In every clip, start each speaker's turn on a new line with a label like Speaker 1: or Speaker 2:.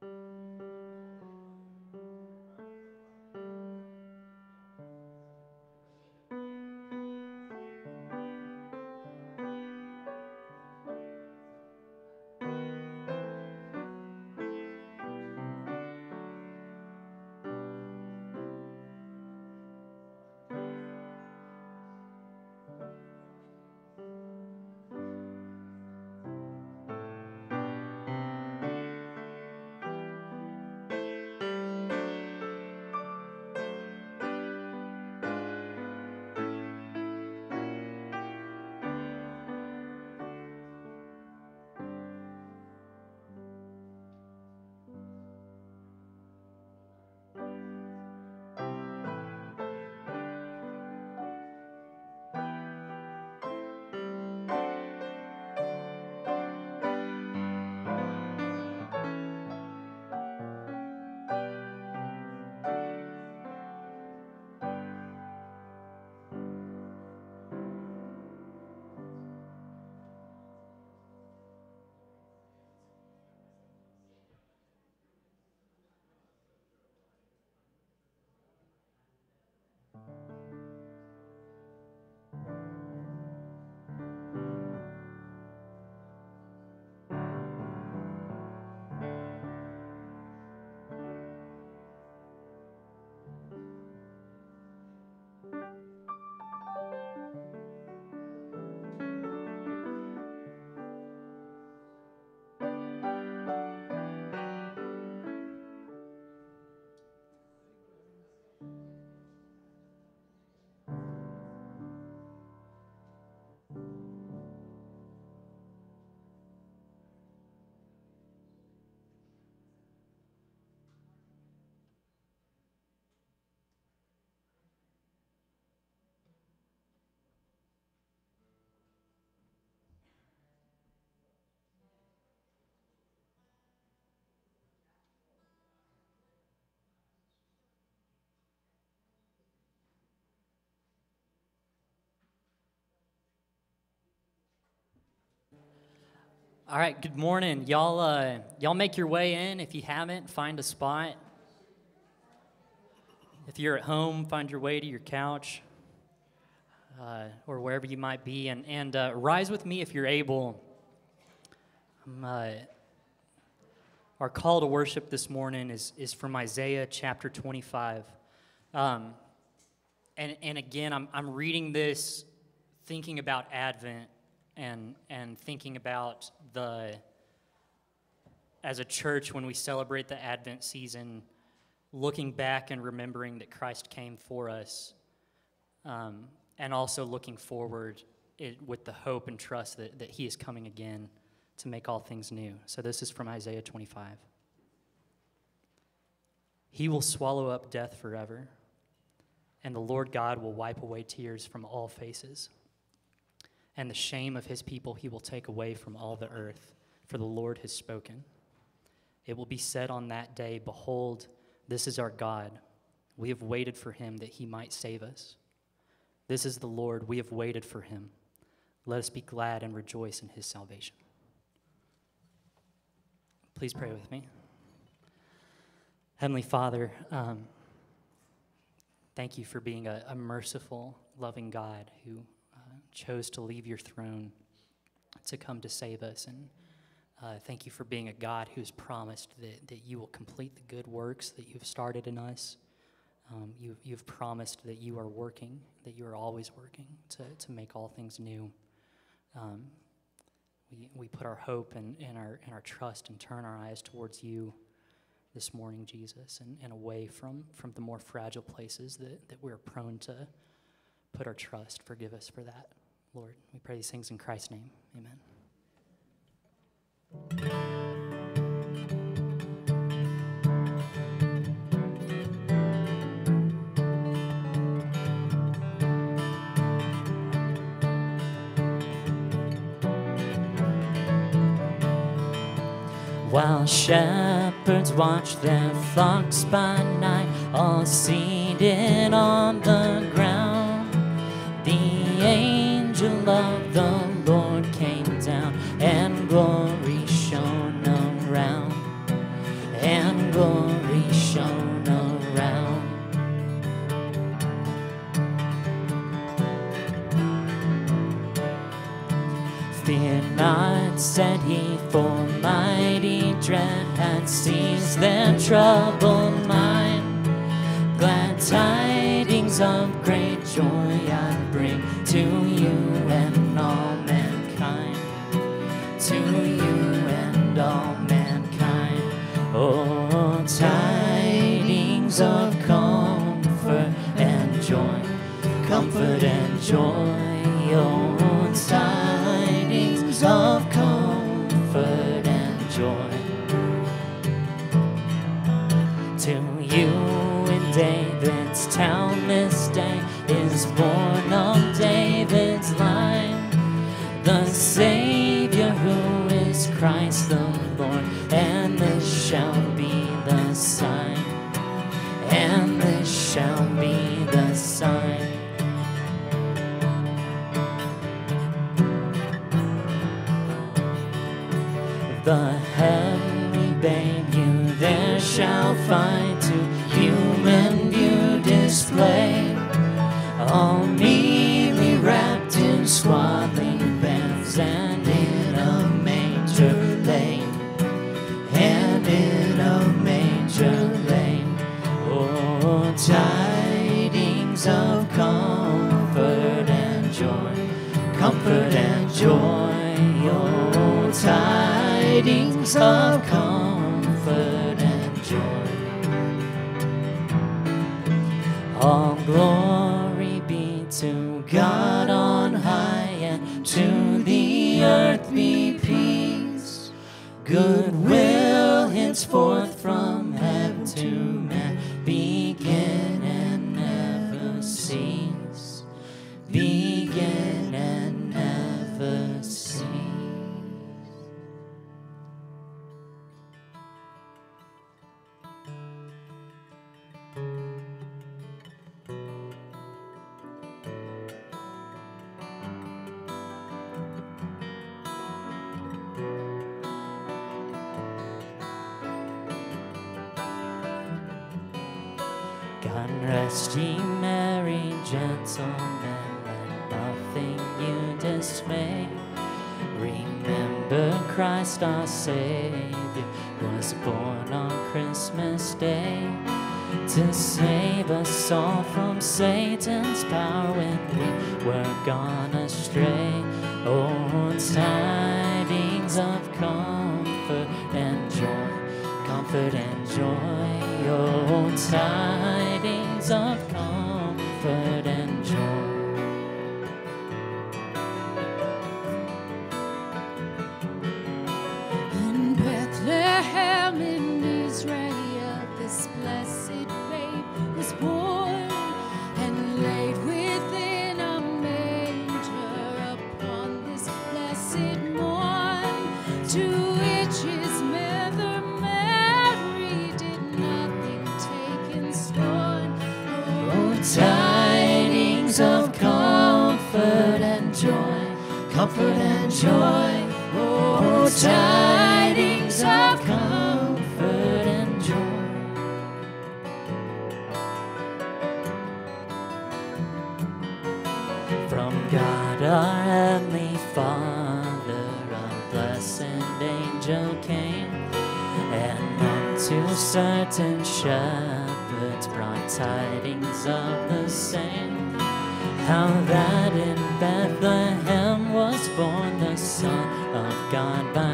Speaker 1: thank you All right, good morning. Y'all uh, y'all make your way in if you haven't, find a spot. If you're at home, find your way to your couch uh, or wherever you might be and, and uh, rise with me if you're able. Um, uh, our call to worship this morning is, is from Isaiah chapter 25. Um, and, and again, I'm, I'm reading this thinking about Advent and, and thinking about the, as a church, when we celebrate the Advent season, looking back and remembering that Christ came for us, um, and also looking forward it, with the hope and trust that, that He is coming again to make all things new. So this is from Isaiah 25. He will swallow up death forever, and the Lord God will wipe away tears from all faces and the shame of his people he will take away from all the earth, for the Lord has spoken. It will be said on that day, Behold, this is our God. We have waited for him that he might save us. This is the Lord. We have waited for him. Let us be glad and rejoice in his salvation. Please pray with me. Heavenly Father, um, thank you for being a, a merciful, loving God who chose to leave your throne to come to save us. And uh, thank you for being a God who's promised that, that you will complete the good works that you've started in us. Um, you, you've promised that you are working, that you are always working to, to make all things new. Um, we, we put our hope and, and, our, and our trust and turn our eyes towards you this morning, Jesus, and, and away from, from the more fragile places that, that we're prone to put our trust. Forgive us for that. Lord. We pray these things in Christ's name. Amen. While shepherds watch their flocks by night, all seated on the ground, the Lord came down, and glory shone around, and glory shone around. Fear not, said he, for mighty dread had seized their troubled mind. Glad tidings of great joy I bring to you to you and all mankind. Oh, tidings of comfort and joy, comfort and joy. Oh, Power when we were gone astray. Oh, tidings of the same. How that in Bethlehem was born the Son of God by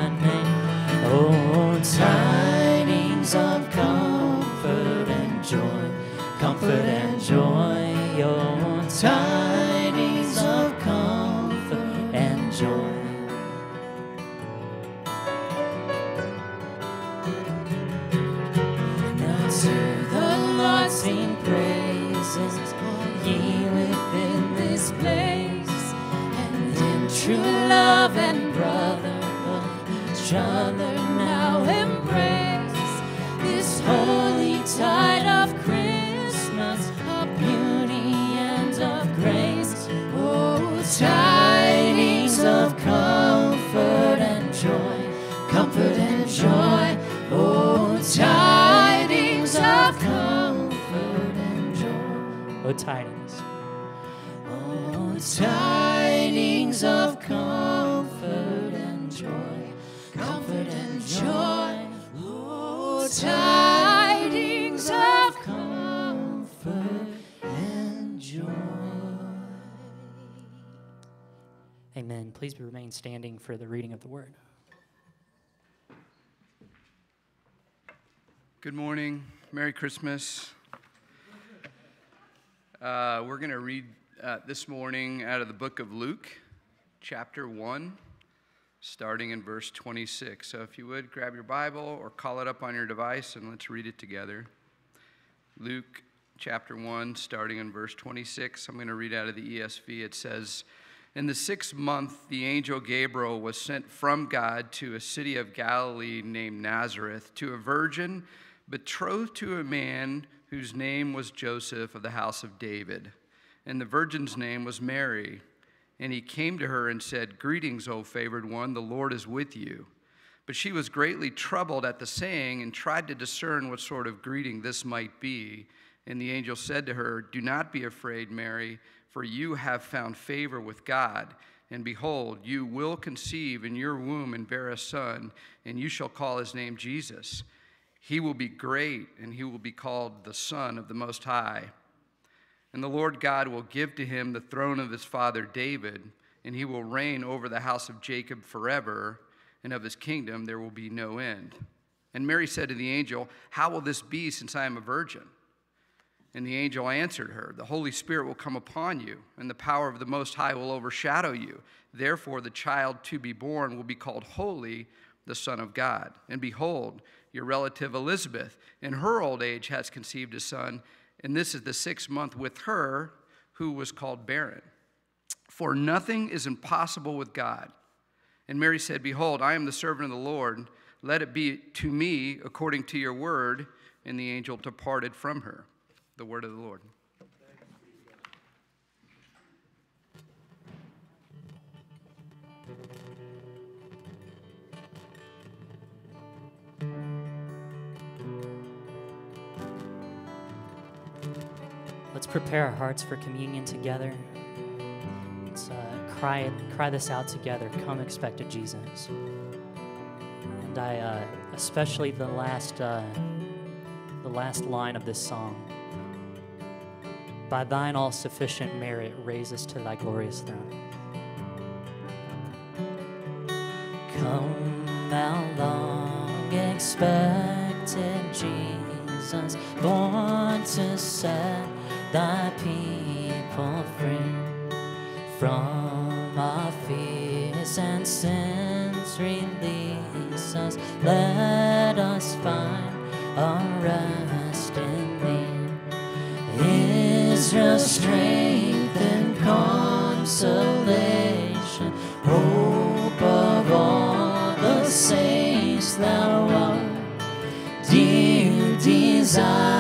Speaker 1: Please remain standing for the reading of the word.
Speaker 2: Good morning. Merry Christmas. Uh, we're going to read uh, this morning out of the book of Luke, chapter 1, starting in verse 26. So if you would, grab your Bible or call it up on your device and let's read it together. Luke chapter 1, starting in verse 26. I'm going to read out of the ESV. It says, In the sixth month, the angel Gabriel was sent from God to a city of Galilee named Nazareth to a virgin betrothed to a man whose name was Joseph of the house of David. And the virgin's name was Mary. And he came to her and said, Greetings, O favored one, the Lord is with you. But she was greatly troubled at the saying and tried to discern what sort of greeting this might be. And the angel said to her, Do not be afraid, Mary, for you have found favor with God. And behold, you will conceive in your womb and bear a son, and you shall call his name Jesus. He will be great, and he will be called the Son of the Most High. And the Lord God will give to him the throne of his father David, and he will reign over the house of Jacob forever, and of his kingdom there will be no end. And Mary said to the angel, How will this be since I am a virgin? And the angel answered her, The Holy Spirit will come upon you, and the power of the Most High will overshadow you. Therefore, the child to be born will be called Holy, the Son of God. And behold, your relative Elizabeth, in her old age, has conceived a son, and this is the sixth month with her who was called barren. For nothing is impossible with God. And Mary said, Behold, I am the servant of the Lord. Let it be to me according to your word. And the angel departed from her the word of the Lord.
Speaker 1: Let's prepare our hearts for communion together. Let's uh, cry, cry this out together. Come, expect of Jesus. And I, uh, especially the last, uh, the last line of this song by thine all sufficient merit, raise us to thy glorious throne. Come, thou long expected Jesus, born to set thy people free from our fears and sins. Release us, let us find our rest in thee. Israel's strength and consolation, hope of all the saints thou art, dear desire.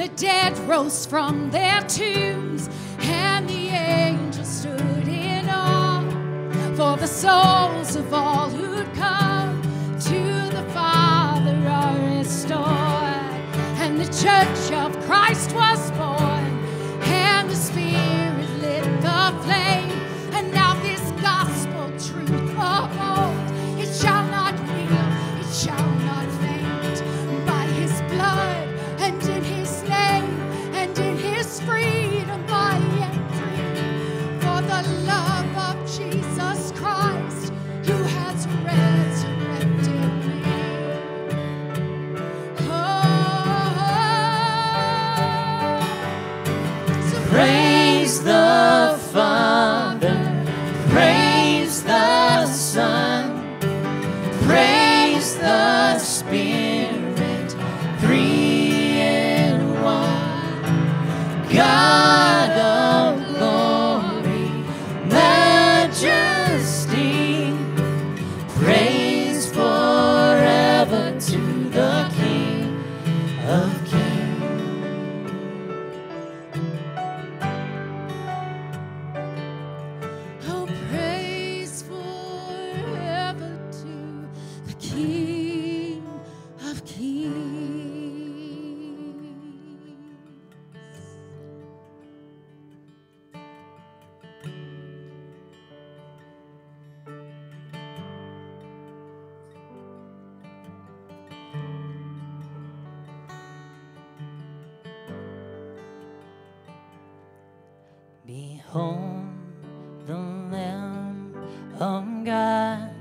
Speaker 3: The
Speaker 4: dead rose from their tombs, and the angels stood in awe. For the souls of all who'd come to the Father are restored, and the church of Christ was born, and the Spirit lit the flame,
Speaker 1: God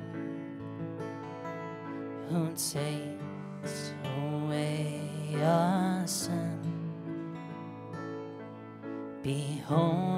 Speaker 1: who takes away our sin. Behold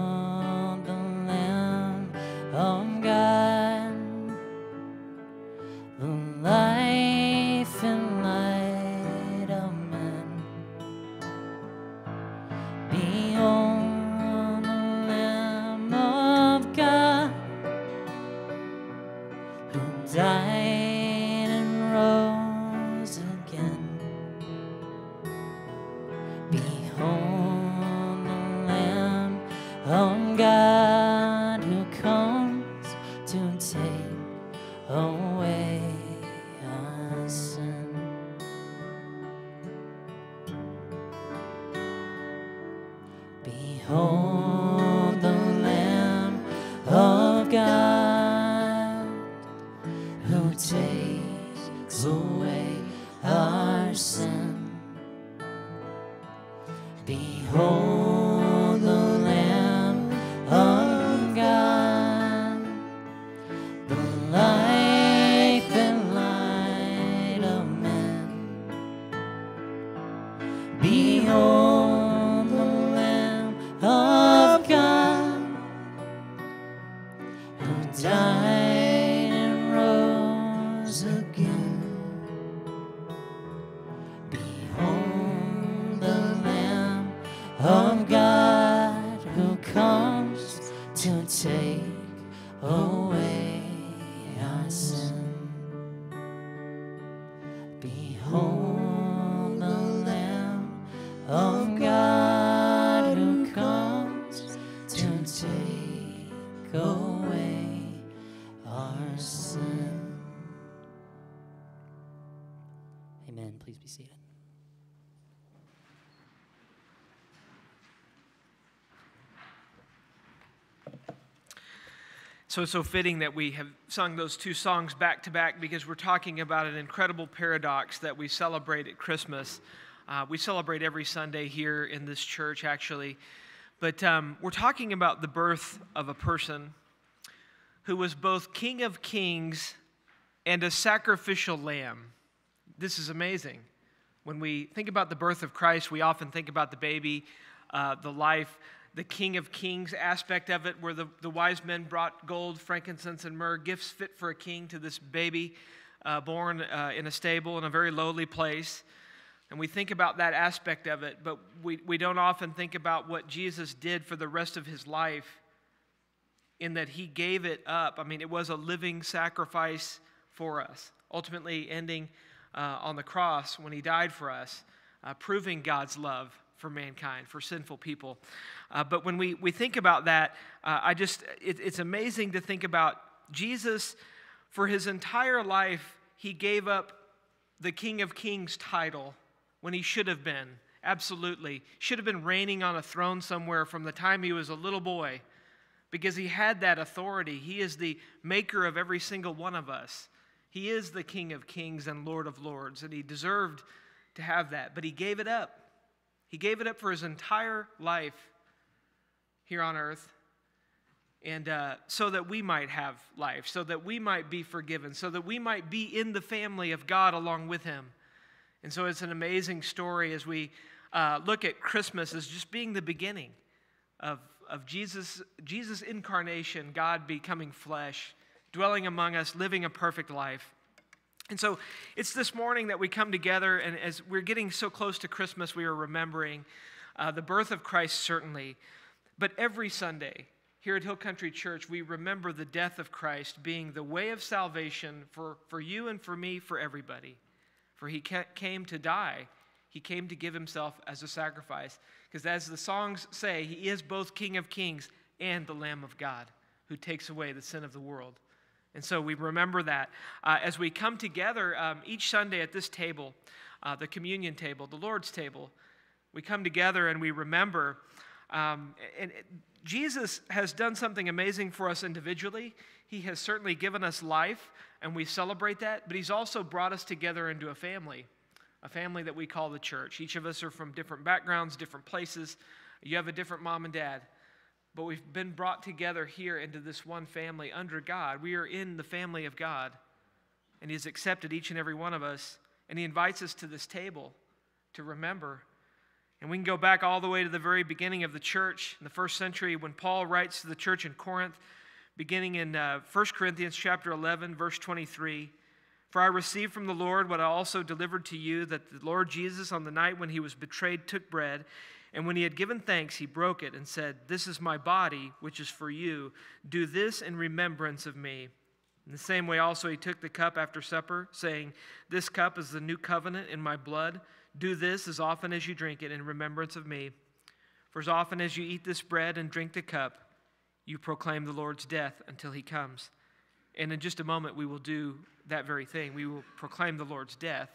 Speaker 5: So it's so fitting that we have sung those two songs back to back because we're talking about an incredible paradox that we celebrate at Christmas. Uh, we celebrate every Sunday here in this church, actually. But um, we're talking about the birth of a person who was both King of Kings and a sacrificial lamb. This is amazing. When we think about the birth of Christ, we often think about the baby, uh, the life, the King of Kings aspect of it, where the, the wise men brought gold, frankincense, and myrrh, gifts fit for a king to this baby uh, born uh, in a stable in a very lowly place. And we think about that aspect of it, but we, we don't often think about what Jesus did for the rest of his life in that he gave it up. I mean, it was a living sacrifice for us, ultimately ending uh, on the cross when he died for us, uh, proving God's love for mankind, for sinful people. Uh, but when we, we think about that, uh, I just, it, it's amazing to think about Jesus for his entire life, he gave up the King of Kings title when he should have been. Absolutely. Should have been reigning on a throne somewhere from the time he was a little boy because he had that authority. He is the maker of every single one of us. He is the King of kings and Lord of lords, and he deserved to have that, but he gave it up. He gave it up for his entire life here on earth. And uh, so that we might have life, so that we might be forgiven, so that we might be in the family of God along with him. And so it's an amazing story as we uh, look at Christmas as just being the beginning of, of Jesus, Jesus' incarnation, God becoming flesh, dwelling among us, living a perfect life. And so it's this morning that we come together, and as we're getting so close to Christmas, we are remembering uh, the birth of Christ, certainly. But every Sunday here at Hill Country Church, we remember the death of Christ being the way of salvation for, for you and for me, for everybody. For he came to die he came to give himself as a sacrifice. Because as the songs say, he is both King of Kings and the Lamb of God who takes away the sin of the world. And so we remember that. Uh, as we come together um, each Sunday at this table, uh, the communion table, the Lord's table, we come together and we remember. Um, and Jesus has done something amazing for us individually. He has certainly given us life, and we celebrate that, but He's also brought us together into a family a family that we call the church. Each of us are from different backgrounds, different places. You have a different mom and dad. But we've been brought together here into this one family under God. We are in the family of God. And He has accepted each and every one of us. And He invites us to this table to remember. And we can go back all the way to the very beginning of the church in the first century when Paul writes to the church in Corinth, beginning in uh, 1 Corinthians chapter 11, verse 23. For I received from the Lord what I also delivered to you that the Lord Jesus, on the night when he was betrayed, took bread, and when he had given thanks, he broke it and said, This is my body, which is for you. Do this in remembrance of me. In the same way, also, he took the cup after supper, saying, This cup is the new covenant in my blood. Do this as often as you drink it in remembrance of me. For as often as you eat this bread and drink the cup, you proclaim the Lord's death until he comes. And in just a moment, we will do that very thing. We will proclaim the Lord's death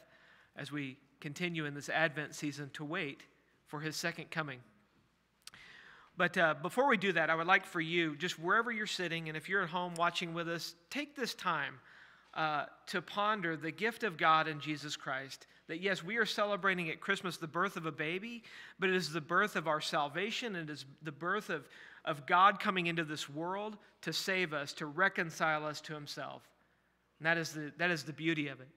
Speaker 5: as we continue in this Advent season to wait for his second coming. But uh, before we do that, I would like for you, just wherever you're sitting, and if you're at home watching with us, take this time uh, to ponder the gift of God in Jesus Christ. That yes, we are celebrating at Christmas the birth of a baby, but it is the birth of our salvation. It is the birth of, of God coming into this world to save us, to reconcile us to himself. And that is the, that is the beauty of it.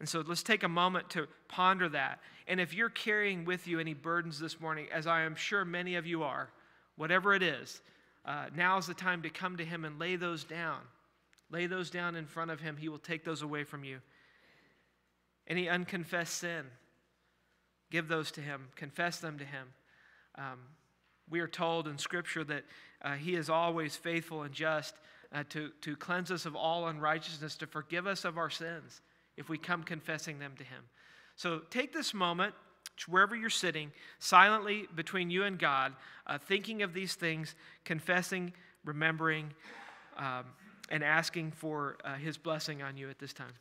Speaker 5: And so let's take a moment to ponder that. And if you're carrying with you any burdens this morning, as I am sure many of you are, whatever it is, uh, now is the time to come to Him and lay those down. Lay those down in front of Him. He will take those away from you. Any unconfessed sin, give those to Him, confess them to Him. Um, we are told in Scripture that uh, He is always faithful and just uh, to, to cleanse us of all unrighteousness, to forgive us of our sins if we come confessing them to Him. So take this moment, wherever you're sitting, silently between you and God, uh, thinking of these things, confessing, remembering, um, and asking for uh, His blessing on you at this time.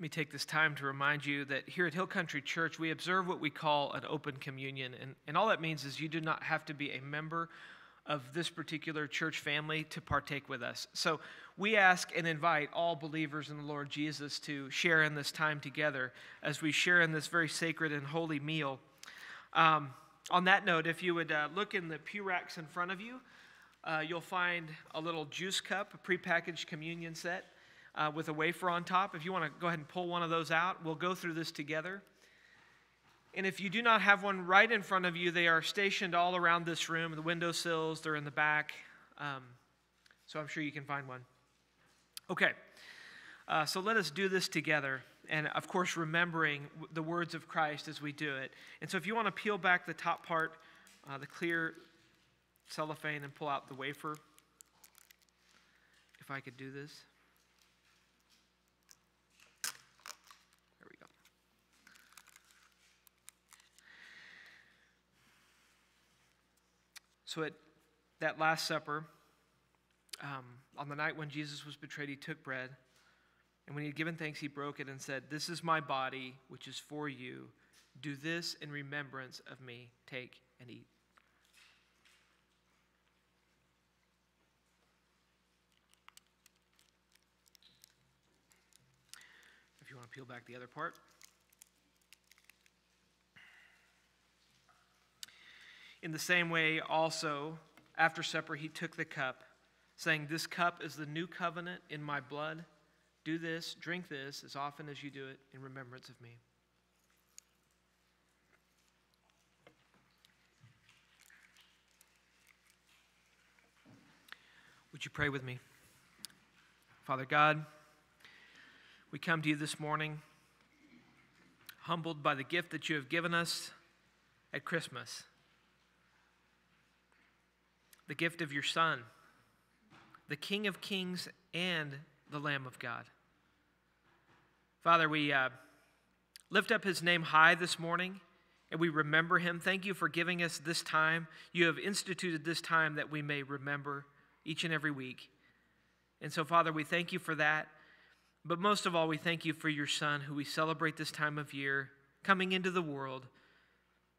Speaker 5: Let me take this time to remind you that here at Hill Country Church, we observe what we call an open communion. And, and all that means is you do not have to be a member of this particular church family to partake with us. So we ask and invite all believers in the Lord Jesus to share in this time together as we share in this very sacred and holy meal. Um, on that note, if you would uh, look in the pew racks in front of you, uh, you'll find a little juice cup, a prepackaged communion set uh, with a wafer on top. If you want to go ahead and pull one of those out, we'll go through this together. And if you do not have one right in front of you, they are stationed all around this room, the windowsills, they're in the back. Um, so I'm sure you can find one. Okay, uh, so let us do this together. And of course, remembering the words of Christ as we do it. And so if you want to peel back the top part, uh, the clear cellophane, and pull out the wafer, if I could do this. So at that Last Supper, um, on the night when Jesus was betrayed, he took bread. And when he had given thanks, he broke it and said, This is my body, which is for you. Do this in remembrance of me. Take and eat. If you want to peel back the other part. In the same way, also, after supper, he took the cup, saying, This cup is the new covenant in my blood. Do this, drink this, as often as you do it, in remembrance of me. Would you pray with me? Father God, we come to you this morning humbled by the gift that you have given us at Christmas the gift of your Son, the King of Kings and the Lamb of God. Father, we uh, lift up his name high this morning and we remember him. Thank you for giving us this time. You have instituted this time that we may remember each and every week. And so, Father, we thank you for that. But most of all, we thank you for your Son, who we celebrate this time of year, coming into the world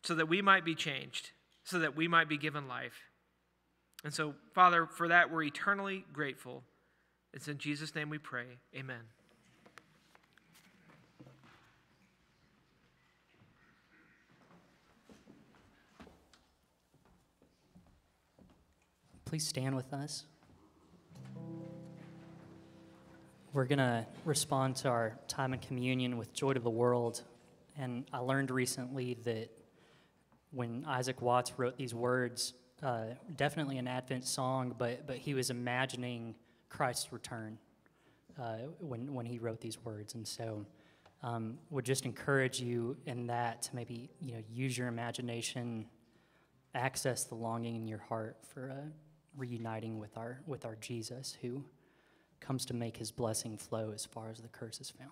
Speaker 5: so that we might be changed, so that we might be given life. And so, Father, for that we're eternally grateful. It's in Jesus' name we pray. Amen.
Speaker 1: Please stand with us. We're going to respond to our time of communion with Joy to the World. And I learned recently that when Isaac Watts wrote these words, uh, definitely an Advent song, but, but he was imagining Christ's return uh, when, when he wrote these words. And so um, would just encourage you in that to maybe you know, use your imagination, access the longing in your heart for uh, reuniting with our, with our Jesus who comes to make his blessing flow as far as the curse is found.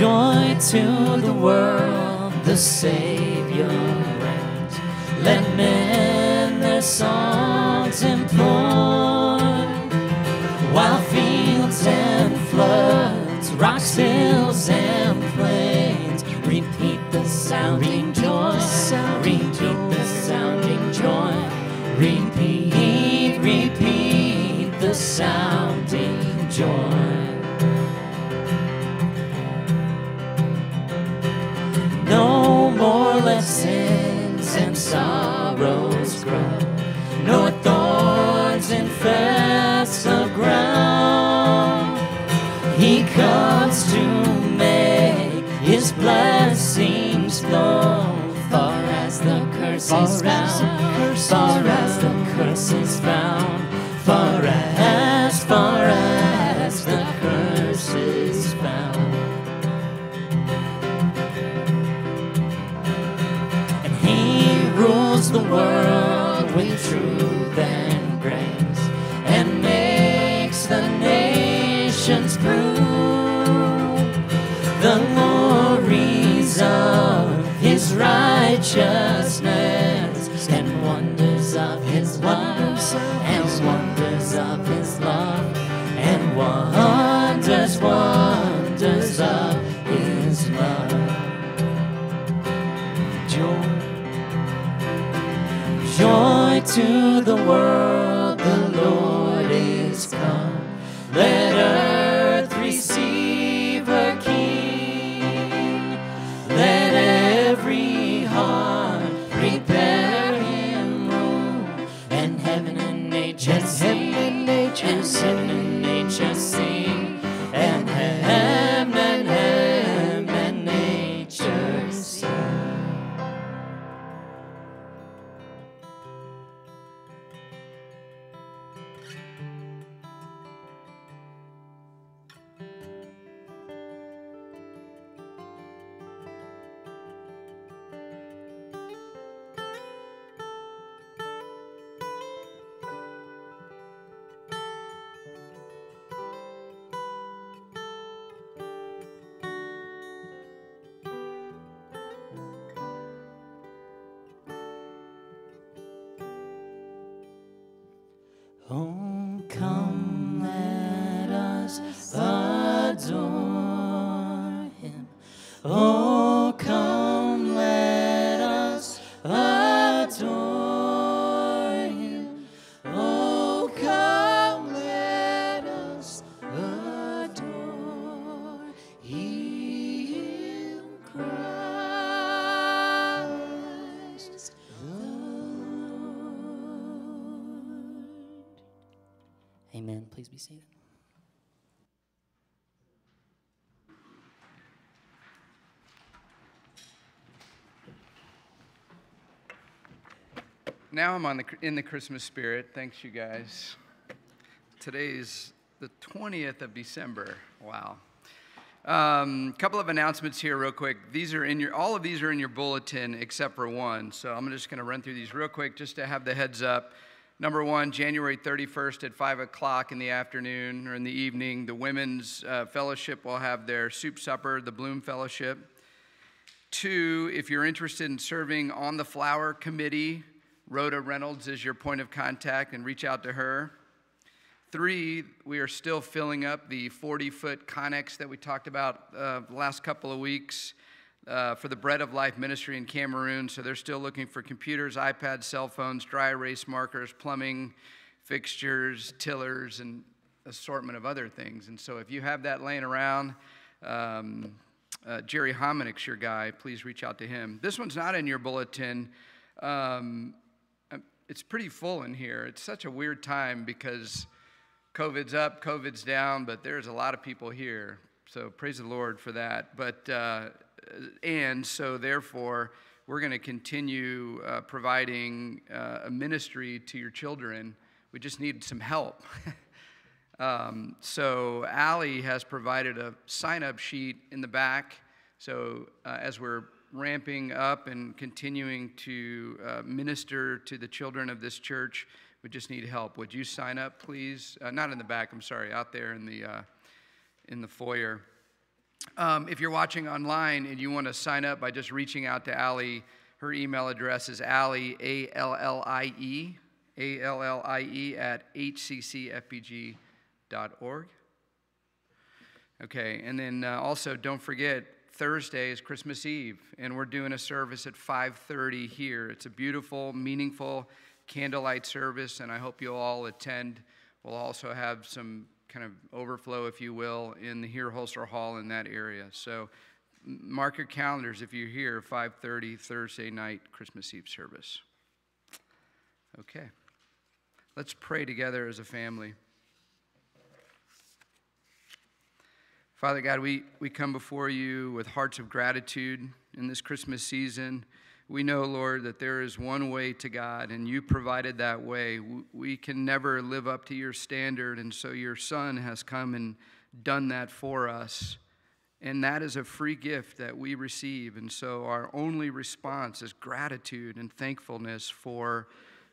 Speaker 1: Joy to the world, the Savior reigns. Let men their songs employ, while fields and floods, rocks, hills, and plains repeat the sounding joy, repeat the sounding sorrow's grow, nor thorns infest the ground. He comes to make his blessings flow, far as the curse is found, far as the curse is found. Rules the world with truth
Speaker 2: Now I'm on the, in the Christmas spirit. Thanks, you guys. Today's the 20th of December. Wow. A um, couple of announcements here, real quick. These are in your, all of these are in your bulletin except for one. So I'm just going to run through these real quick just to have the heads up. Number one, January 31st at 5 o'clock in the afternoon or in the evening, the Women's uh, Fellowship will have their soup supper, the Bloom Fellowship. Two, if you're interested in serving on the flower committee, Rhoda Reynolds is your point of contact and reach out to her. Three, we are still filling up the 40 foot Connex that we talked about uh, the last couple of weeks uh, for the Bread of Life ministry in Cameroon. So they're still looking for computers, iPads, cell phones, dry erase markers, plumbing, fixtures, tillers, and assortment of other things. And so if you have that laying around, um, uh, Jerry Hominick's your guy. Please reach out to him. This one's not in your bulletin. Um, it's pretty full in here. It's such a weird time because COVID's up, COVID's down, but there's a lot of people here. So praise the Lord for that. But uh, and so therefore, we're going to continue uh, providing uh, a ministry to your children. We just need some help. um, so Allie has provided a sign-up sheet in the back. So uh, as we're ramping up and continuing to uh, minister to the children of this church. We just need help. Would you sign up, please? Uh, not in the back. I'm sorry. Out there in the uh, in the foyer. Um, if you're watching online and you want to sign up by just reaching out to Allie, her email address is Allie A L L I E A L L I E at hccfbg.org. Okay, and then uh, also don't forget Thursday is Christmas Eve, and we're doing a service at 5:30 here. It's a beautiful, meaningful candlelight service, and I hope you'll all attend. We'll also have some kind of overflow, if you will, in the here Holster Hall in that area. So mark your calendars if you're here 5:30 Thursday night Christmas Eve service. Okay. Let's pray together as a family. Father God, we, we come before you with hearts of gratitude in this Christmas season. we know, Lord, that there is one way to God, and you provided that way. We can never live up to your standard, and so your Son has come and done that for us. And that is a free gift that we receive. And so our only response is gratitude and thankfulness for,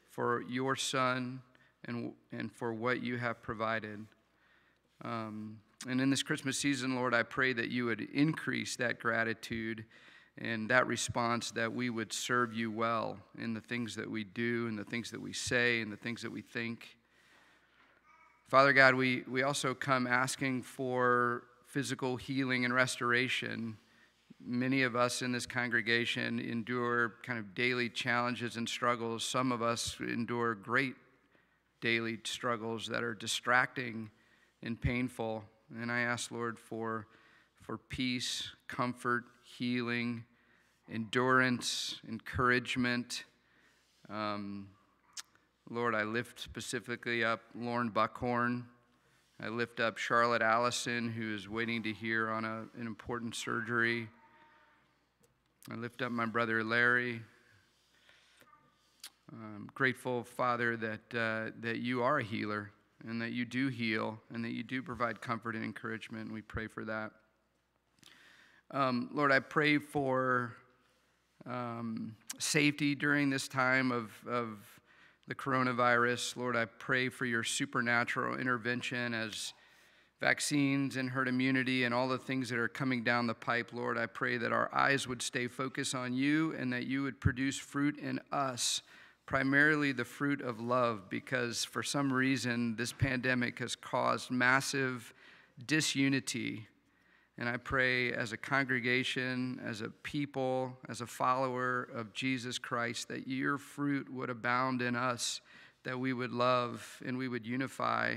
Speaker 2: for your Son and, and for what you have provided. Um, and in this Christmas season, Lord, I pray that you would increase that gratitude and that response that we would serve you well in the things that we do and the things that we say and the things that we think. Father God, we, we also come asking for physical healing and restoration. Many of us in this congregation endure kind of daily challenges and struggles. Some of us endure great daily struggles that are distracting and painful. And I ask, Lord, for, for peace, comfort, healing, endurance, encouragement. Um, Lord, I lift specifically up Lauren Buckhorn. I lift up Charlotte Allison, who is waiting to hear on a, an important surgery. I lift up my brother Larry. I'm grateful, Father, that, uh, that you are a healer and that you do heal and that you do provide comfort and encouragement. And We pray for that. Um, Lord, I pray for um, safety during this time of, of the coronavirus. Lord, I pray for your supernatural intervention as vaccines and herd immunity and all the things that are coming down the pipe. Lord, I pray that our eyes would stay focused on you and that you would produce fruit in us primarily the fruit of love, because for some reason this pandemic has caused massive disunity. And I pray as a congregation, as a people, as a follower of Jesus Christ, that your fruit would abound in us, that we would love and we would unify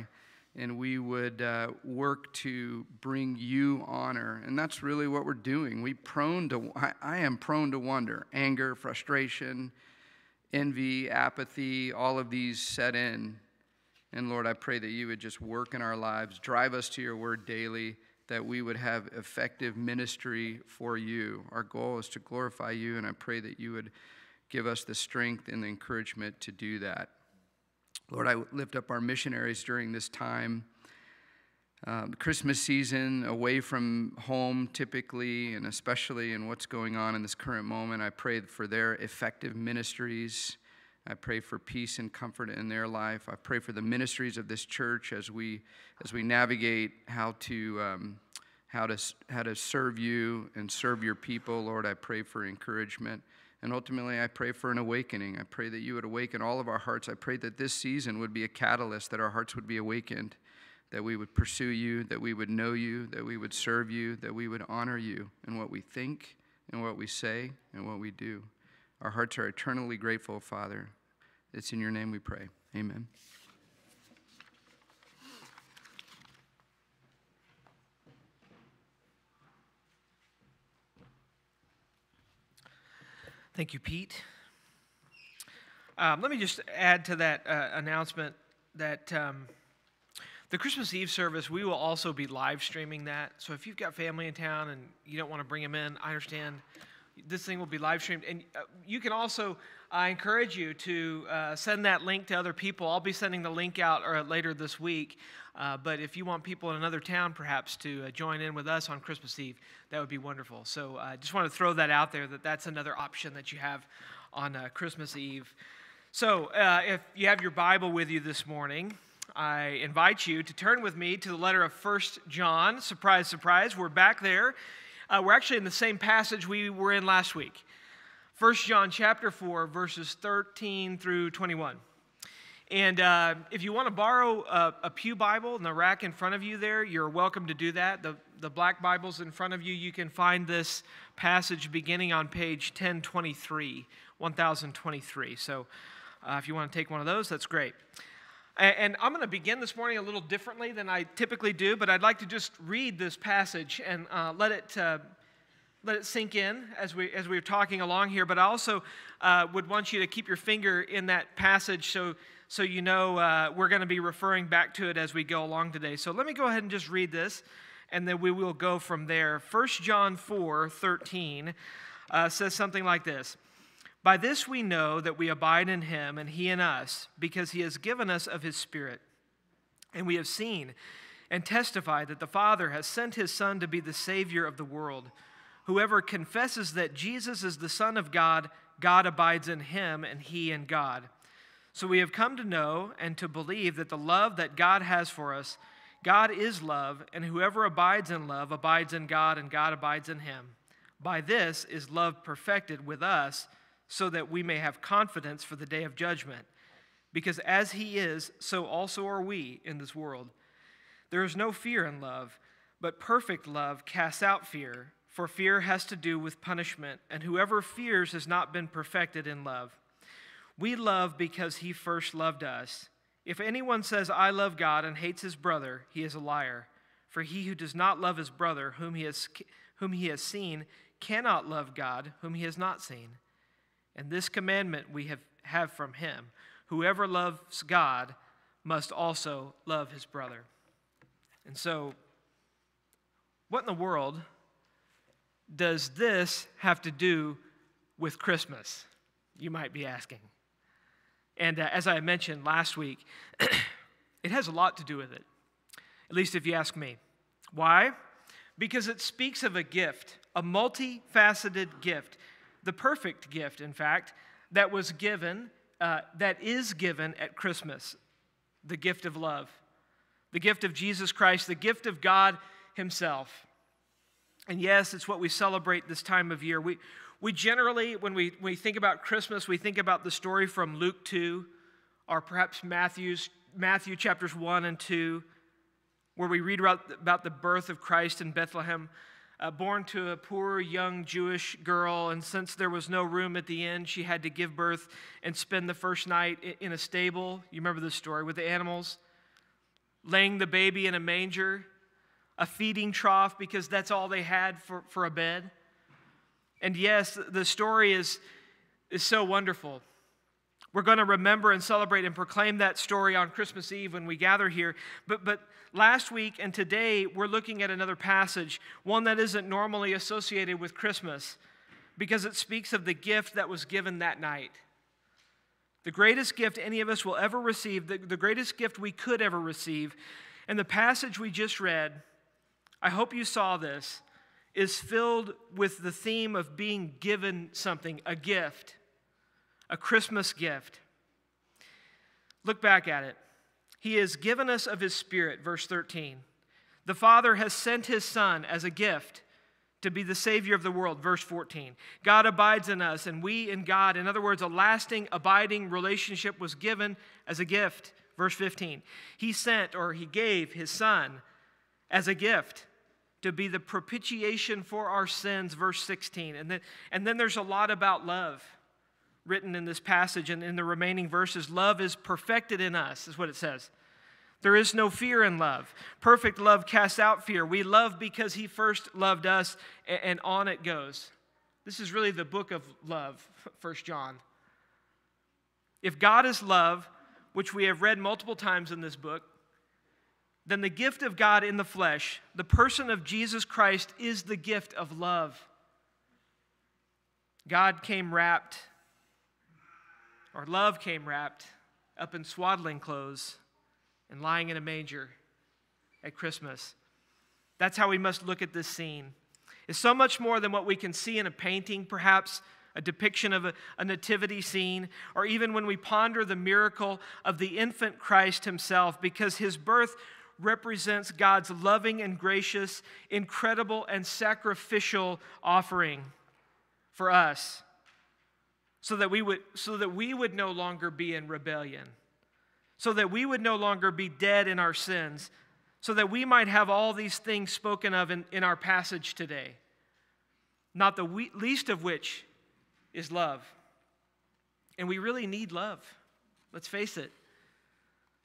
Speaker 2: and we would uh, work to bring you honor. And that's really what we're doing. We prone to, I, I am prone to wonder, anger, frustration, envy, apathy, all of these set in. And Lord, I pray that you would just work in our lives, drive us to your word daily, that we would have effective ministry for you. Our goal is to glorify you, and I pray that you would give us the strength and the encouragement to do that. Lord, I lift up our missionaries during this time. Um, Christmas season, away from home typically, and especially in what's going on in this current moment, I pray for their effective ministries. I pray for peace and comfort in their life. I pray for the ministries of this church as we as we navigate how to um, how to how to serve you and serve your people. Lord, I pray for encouragement. And ultimately, I pray for an awakening. I pray that you would awaken all of our hearts. I pray that this season would be a catalyst, that our hearts would be awakened that we would pursue you, that we would know you, that we would serve you, that we would honor you in what we think and what we say and what we do. Our hearts are eternally grateful, Father. It's in your name we pray. Amen.
Speaker 5: Thank you, Pete. Um, let me just add to that uh, announcement that um, the Christmas Eve service, we will also be live streaming that. So if you've got family in town and you don't want to bring them in, I understand. This thing will be live streamed. And uh, you can also, I encourage you to uh, send that link to other people. I'll be sending the link out or later this week. Uh, but if you want people in another town perhaps to uh, join in with us on Christmas Eve, that would be wonderful. So I just want to throw that out there that that's another option that you have on uh, Christmas Eve. So uh, if you have your Bible with you this morning, I invite you to turn with me to the letter of First John. Surprise, surprise, we're back there. Uh, we're actually in the same passage we were in last week. First John chapter 4, verses 13 through 21. And uh, if you want to borrow a, a, Pew Bible in the rack in front of you there, you're welcome to do that. The, the black Bibles in front of you, you can find this passage beginning on page 1023, 1023. So uh, if you want to take one of those, that's great. And, I'm going to begin this morning a little differently than I typically do, but I'd like to just read this passage and uh, let it. Uh, let it sink in as we as we're talking along here. But I also uh, would want you to keep your finger in that passage so so you know uh, we're going to be referring back to it as we go along today. So let me go ahead and just read this, and then we will go from there. 1 John 4 13 uh, says something like this By this we know that we abide in him and he in us, because he has given us of his Spirit. And we have seen and testified that the Father has sent his Son to be the Savior of the world. Whoever confesses that Jesus is the Son of God, God abides in him and he in God. So we have come to know and to believe that the love that God has for us, God is love, and whoever abides in love abides in God and God abides in him. By this is love perfected with us so that we may have confidence for the day of judgment. Because as he is, so also are we in this world. There is no fear in love, but perfect love casts out fear, for fear has to do with punishment, and whoever fears has not been perfected in love. We love because he first loved us. If anyone says, I love God, and hates his brother, he is a liar. For he who does not love his brother, whom he has, whom he has seen, cannot love God, whom he has not seen. And this commandment we have, have from him whoever loves God must also love his brother. And so, what in the world does this have to do with Christmas? You might be asking. And uh, as I mentioned last week, it has a lot to do with it, at least if you ask me. Why? Because it speaks of a gift, a multifaceted gift the perfect gift, in fact, that was given, uh, that is given at Christmas the gift of love, the gift of Jesus Christ, the gift of God Himself. And yes, it's what we celebrate this time of year. We, we generally, when we, when we think about Christmas, we think about the story from Luke 2 or perhaps Matthew's, Matthew chapters 1 and 2, where we read about, about the birth of Christ in Bethlehem uh, born to a poor young Jewish girl, and since there was no room at the inn, she had to give birth and spend the first night in a stable. You remember the story with the animals? Laying the baby in a manger, a feeding trough, because that's all they had for, for a bed. And yes, the story is, is so wonderful. We're going to remember and celebrate and proclaim that story on Christmas Eve when we gather here. But, but last week and today, we're looking at another passage, one that isn't normally associated with Christmas, because it speaks of the gift that was given that night. The greatest gift any of us will ever receive, the, the greatest gift we could ever receive. And the passage we just read, I hope you saw this, is filled with the theme of being given something, a gift a Christmas gift. Look back at it. He has given us of His Spirit, verse 13. The Father has sent His Son as a gift to be the Savior of the world, verse 14. God abides in us, and we in God. In other words, a lasting, abiding relationship was given as a gift, verse 15. He sent or He gave His Son as a gift to be the propitiation for our sins, verse 16. And then, and then there's a lot about love written in this passage and in the remaining verses. Love is perfected in us, is what it says. There is no fear in love. Perfect love casts out fear. We love because he first loved us, and on it goes. This is really the book of love, First John. If God is love, which we have read multiple times in this book, then the gift of God in the flesh, the person of Jesus Christ, is the gift of love. God came wrapped our love came wrapped up in swaddling clothes and lying in a manger at Christmas. That's how we must look at this scene. It's so much more than what we can see in a painting, perhaps a depiction of a, a, nativity scene, or even when we ponder the miracle of the infant Christ himself, because his birth represents God's loving and gracious, incredible and sacrificial offering for us so that we would, so that we would no longer be in rebellion, so that we would no longer be dead in our sins, so that we might have all these things spoken of in, in our passage today, not the we, least of which is love. And we really need love. Let's face it.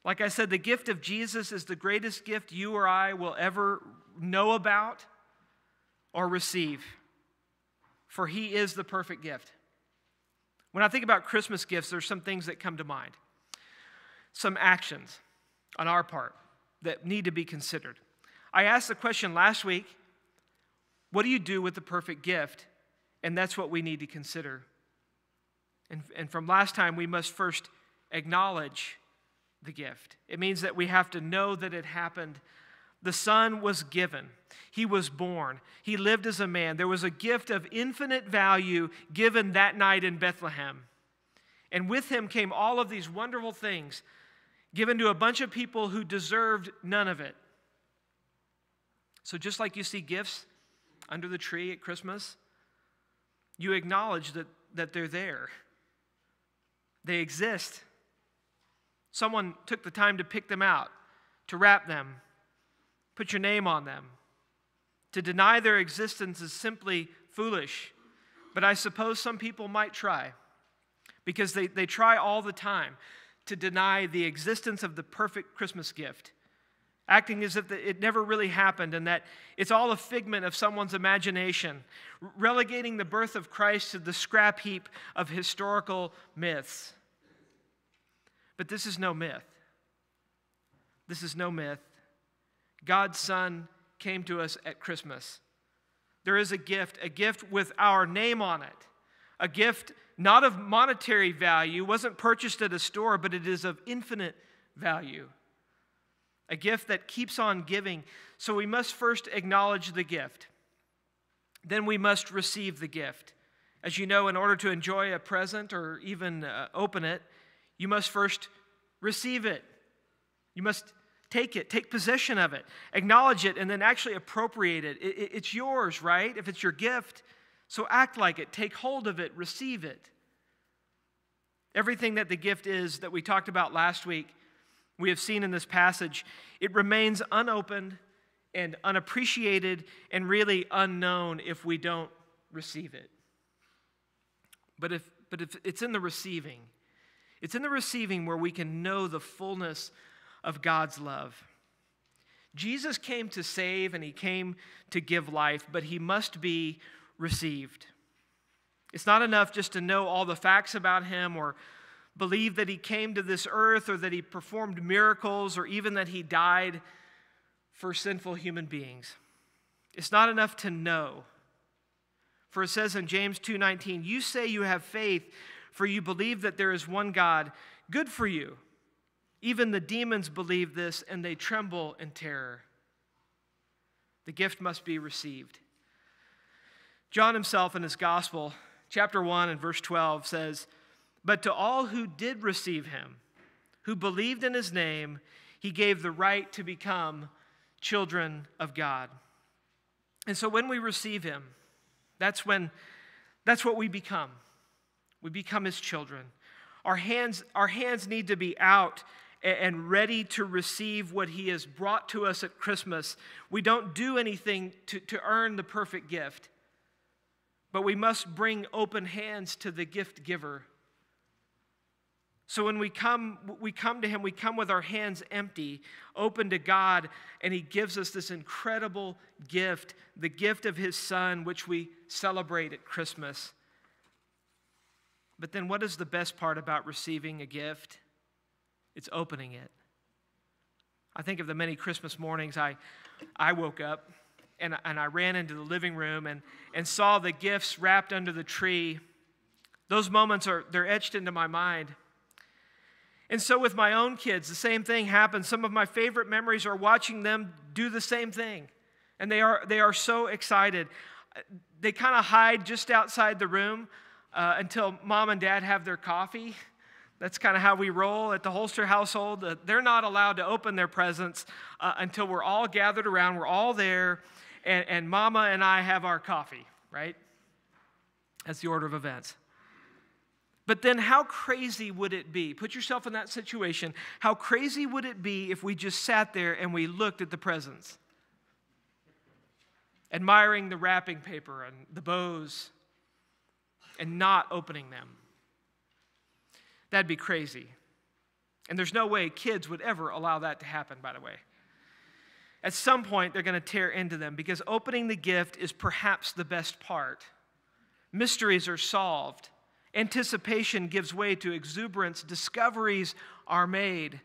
Speaker 5: Like I said, the gift of Jesus is the greatest gift you or I will ever know about or receive, for he is the perfect gift. When I think about Christmas gifts, there's some things that come to mind. Some actions on our part that need to be considered. I asked the question last week what do you do with the perfect gift? And that's what we need to consider. And, and from last time, we must first acknowledge the gift. It means that we have to know that it happened. The Son was given, He was born, He lived as a man. There was a gift of infinite value given that night in Bethlehem. And with Him came all of these wonderful things given to a bunch of people who deserved none of it. So, just like you see gifts under the tree at Christmas, you acknowledge that, that they're there, they exist. Someone took the time to pick them out, to wrap them, put your name on them. To deny their existence is simply foolish, but I suppose some people might try because they, they try all the time to deny the existence of the perfect Christmas gift, acting as if it never really happened and that it's all a figment of someone's imagination, relegating the birth of Christ to the scrap heap of historical myths. But this is no myth. This is no myth. God's Son came to us at Christmas. There is a gift, a gift with our name on it, a gift not of monetary value, wasn't purchased at a store, but it is of infinite value. A gift that keeps on giving. So we must first acknowledge the gift. Then we must receive the gift. As you know, in order to enjoy a present or even uh, open it, you must first receive it. You must take it, take possession of it, acknowledge it, and then actually appropriate it. it, it it's yours, right? If it's your gift. So act like it, take hold of it, receive it. Everything that the gift is that we talked about last week, we have seen in this passage, it remains unopened and unappreciated and really unknown if we don't receive it. But if, but if it's in the receiving, it's in the receiving where we can know the fullness of God's love. Jesus came to save and he came to give life, but he must be received. It's not enough just to know all the facts about him or believe that he came to this earth or that he performed miracles or even that he died for sinful human beings. It's not enough to know. For it says in James 2:19, "You say you have faith, for you believe that there is one God. Good for you. Even the demons believe this and they tremble in terror. The gift must be received. John himself in his gospel, chapter 1 and verse 12 says, But to all who did receive him, who believed in his name, he gave the right to become children of God. And so when we receive him, that's when that's what we become. We become his children. Our hands, our hands need to be out and ready to receive what he has brought to us at Christmas. We don't do anything to, to earn the perfect gift, but we must bring open hands to the gift giver. So when we come, we come to him, we come with our hands empty, open to God, and he gives us this incredible gift, the gift of his son, which we celebrate at Christmas. But then, what is the best part about receiving a gift? It's opening it. I think of the many Christmas mornings I, I woke up and, and I ran into the living room and, and saw the gifts wrapped under the tree. Those moments are they're etched into my mind. And so with my own kids, the same thing happens. Some of my favorite memories are watching them do the same thing. And they are they are so excited. They kind of hide just outside the room uh, until mom and dad have their coffee. That's kind of how we roll at the Holster household. Uh, they're not allowed to open their presents uh, until we're all gathered around, we're all there, and, and mama and I have our coffee, right? That's the order of events. But then, how crazy would it be? Put yourself in that situation. How crazy would it be if we just sat there and we looked at the presents? Admiring the wrapping paper and the bows and not opening them. That'd be crazy. And there's no way kids would ever allow that to happen, by the way. At some point, they're going to tear into them because opening the gift is perhaps the best part. Mysteries are solved, anticipation gives way to exuberance, discoveries are made.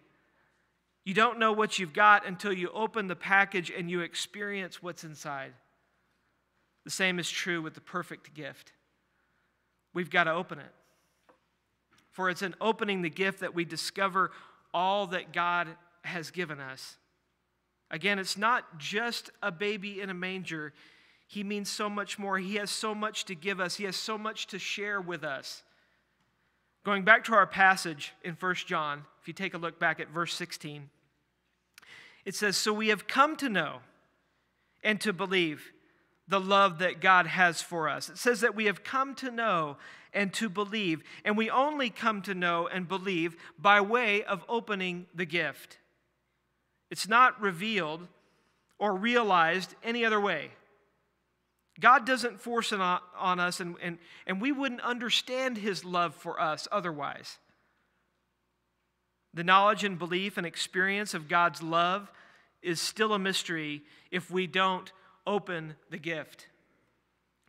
Speaker 5: You don't know what you've got until you open the package and you experience what's inside. The same is true with the perfect gift. We've got to open it. For it's in opening the gift that we discover all that God has given us. Again, it's not just a baby in a manger. He means so much more. He has so much to give us, He has so much to share with us. Going back to our passage in 1 John, if you take a look back at verse 16, it says, So we have come to know and to believe the love that God has for us. It says that we have come to know and to believe, and we only come to know and believe by way of opening the gift. It's not revealed or realized any other way. God doesn't force it on us, and, and, and we wouldn't understand His love for us otherwise. The knowledge and belief and experience of God's love is still a mystery if we don't open the gift.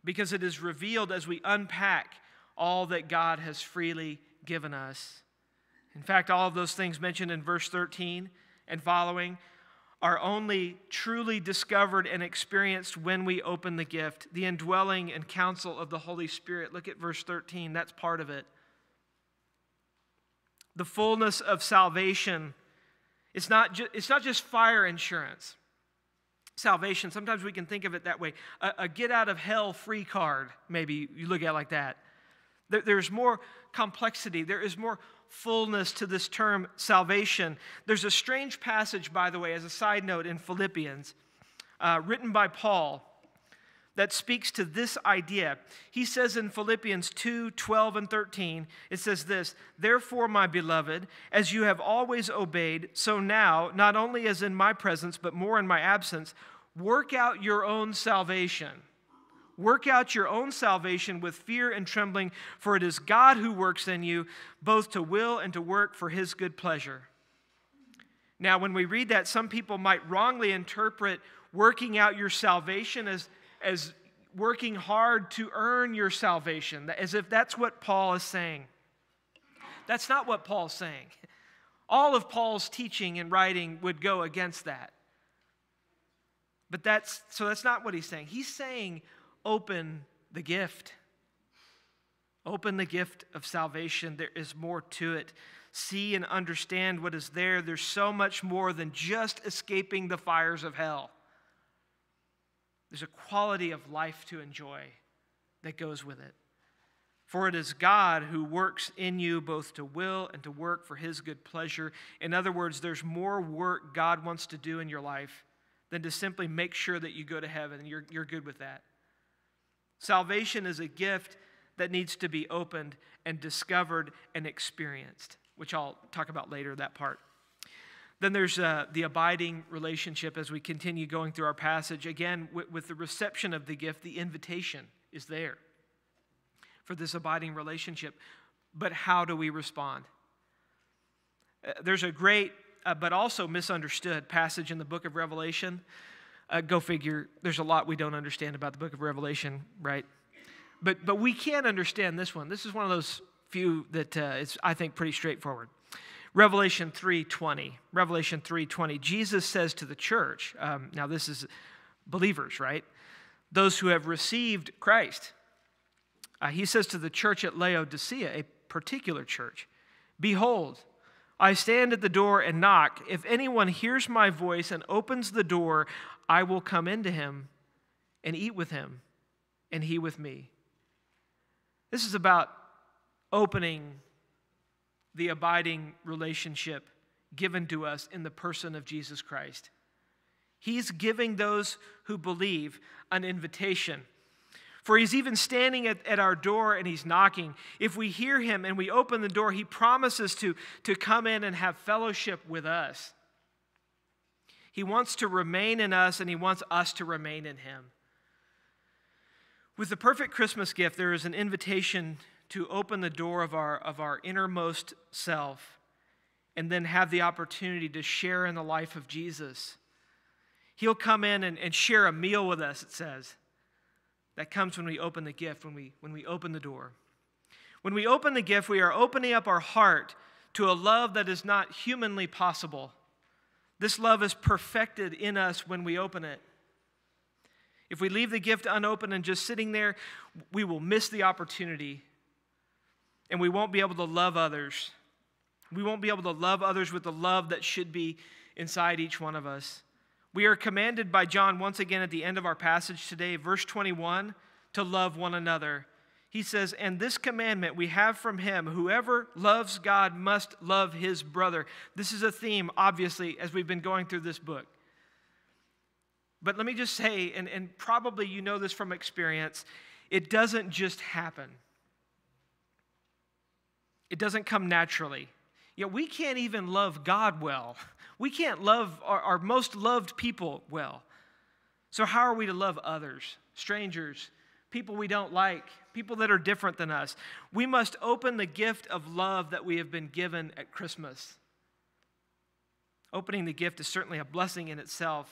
Speaker 5: Because it is revealed as we unpack all that God has freely given us. In fact, all of those things mentioned in verse 13 and following are only truly discovered and experienced when we open the gift, the indwelling and counsel of the Holy Spirit. Look at verse 13, that's part of it. The fullness of salvation. It's not, ju- it's not just fire insurance. Salvation, sometimes we can think of it that way. A, a get out of hell free card, maybe you look at it like that. There, there's more complexity, there is more fullness to this term salvation. There's a strange passage, by the way, as a side note in Philippians, uh, written by Paul that speaks to this idea. He says in Philippians 2 12 and 13, it says this Therefore, my beloved, as you have always obeyed, so now, not only as in my presence, but more in my absence, work out your own salvation Work out your own salvation with fear and trembling, for it is God who works in you, both to will and to work for his good pleasure. Now, when we read that, some people might wrongly interpret working out your salvation as, as working hard to earn your salvation, as if that's what Paul is saying. That's not what Paul's saying. All of Paul's teaching and writing would go against that. But that's so that's not what he's saying. He's saying open the gift. Open the gift of salvation. There is more to it. See and understand what is there. There's so much more than just escaping the fires of hell. There's a quality of life to enjoy that goes with it. For it is God who works in you both to will and to work for his good pleasure. In other words, there's more work God wants to do in your life than to simply make sure that you go to heaven. You're, you're good with that. Salvation is a gift that needs to be opened and discovered and experienced, which I'll talk about later, that part. Then there's uh, the abiding relationship as we continue going through our passage. Again, with, with the reception of the gift, the invitation is there for this abiding relationship. But how do we respond? Uh, there's a great, uh, but also misunderstood passage in the book of Revelation uh, go figure, there's a lot we don't understand about the book of Revelation, right? But, but we can understand this one. This is one of those few that uh, is, I think, pretty straightforward. Revelation 3.20. Revelation 3.20. Jesus says to the church, um, now this is believers, right? Those who have received Christ. Uh, he says to the church at Laodicea, a particular church, Behold, I stand at the door and knock. If anyone hears my voice and opens the door, I will come into him and eat with him, and he with me. This is about opening the abiding relationship given to us in the person of Jesus Christ. He's giving those who believe an invitation. For he's even standing at, at our door and he's knocking. If we hear him and we open the door, he promises to, to come in and have fellowship with us. He wants to remain in us and He wants us to remain in Him. With the perfect Christmas gift, there is an invitation to open the door of our, of our innermost self and then have the opportunity to share in the life of Jesus. He'll come in and, and share a meal with us, it says. That comes when we open the gift, when we, when we open the door. When we open the gift, we are opening up our heart to a love that is not humanly possible this love is perfected in us when we open it. If we leave the gift unopened and just sitting there, we will miss the opportunity. And we won't be able to love others. We won't be able to love others with the love that should be inside each one of us. We are commanded by John once again at the end of our passage today, verse 21, to love one another. He says, And this commandment we have from him whoever loves God must love his brother. This is a theme, obviously, as we've been going through this book. But let me just say, and, and probably you know this from experience, it doesn't just happen. It doesn't come naturally. Yet we can't even love God well. We can't love our, our most loved people well. So, how are we to love others, strangers, people we don't like, people that are different than us? We must open the gift of love that we have been given at Christmas. Opening the gift is certainly a blessing in itself.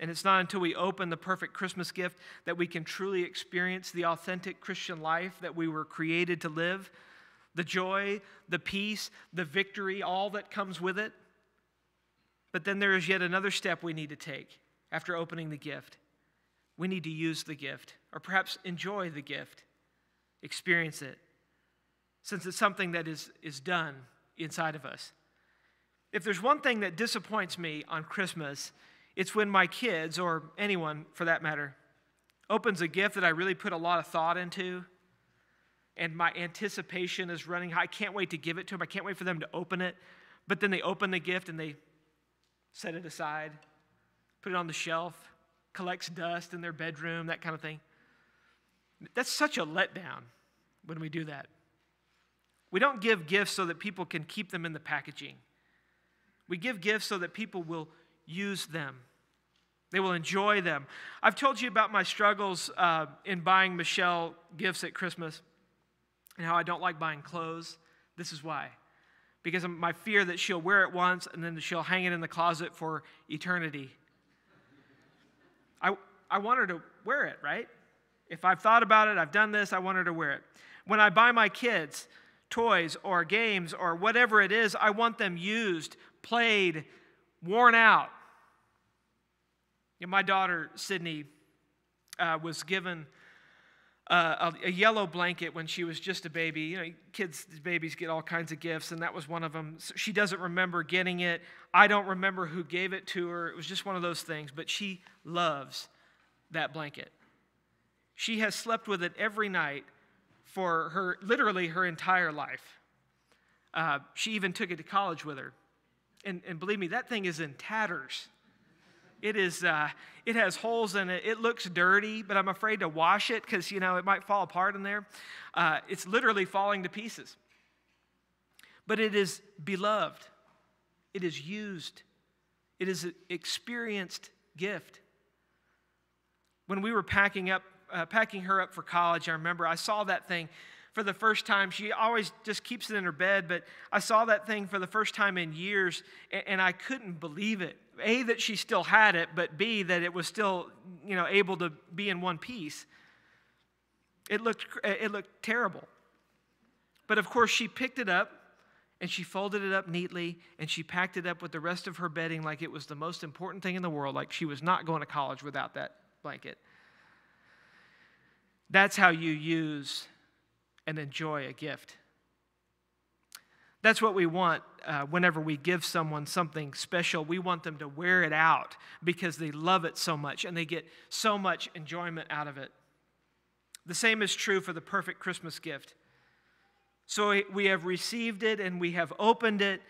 Speaker 5: And it's not until we open the perfect Christmas gift that we can truly experience the authentic Christian life that we were created to live the joy, the peace, the victory, all that comes with it. But then there is yet another step we need to take after opening the gift. We need to use the gift, or perhaps enjoy the gift, experience it, since it's something that is, is done inside of us. If there's one thing that disappoints me on Christmas, it's when my kids, or anyone for that matter, opens a gift that I really put a lot of thought into and my anticipation is running high. I can't wait to give it to them. I can't wait for them to open it. But then they open the gift and they set it aside, put it on the shelf, collects dust in their bedroom, that kind of thing. That's such a letdown when we do that. We don't give gifts so that people can keep them in the packaging. We give gifts so that people will use them. They will enjoy them. I've told you about my struggles uh, in buying Michelle gifts at Christmas and how I don't like buying clothes. This is why. Because of my fear that she'll wear it once and then she'll hang it in the closet for eternity. I, I want her to wear it, right? If I've thought about it, I've done this, I want her to wear it. When I buy my kids toys or games or whatever it is, I want them used, played, worn out. You know, my daughter, Sydney, uh, was given a, a, yellow blanket when she was just a baby. You know, kids, babies get all kinds of gifts, and that was one of them. So she doesn't remember getting it. I don't remember who gave it to her. It was just one of those things, but she loves that blanket. She has slept with it every night for her, literally her entire life. Uh, she even took it to college with her. And, and believe me, that thing is in tatters. It is. Uh, it has holes in it. It looks dirty, but I'm afraid to wash it because you know it might fall apart in there. Uh, it's literally falling to pieces. But it is beloved. It is used. It is an experienced gift. When we were packing up, uh, packing her up for college, I remember I saw that thing for the first time. She always just keeps it in her bed, but I saw that thing for the first time in years, and, and I couldn't believe it. A, that she still had it, but B, that it was still, you know, able to be in one piece. It looked, it looked terrible. But of course, she picked it up and she folded it up neatly and she packed it up with the rest of her bedding like it was the most important thing in the world, like she was not going to college without that blanket. That's how you use and enjoy a gift. That's what we want uh, whenever we give someone something special. We want them to wear it out because they love it so much and they get so much enjoyment out of it. The same is true for the perfect Christmas gift. So we have received it and we have opened it,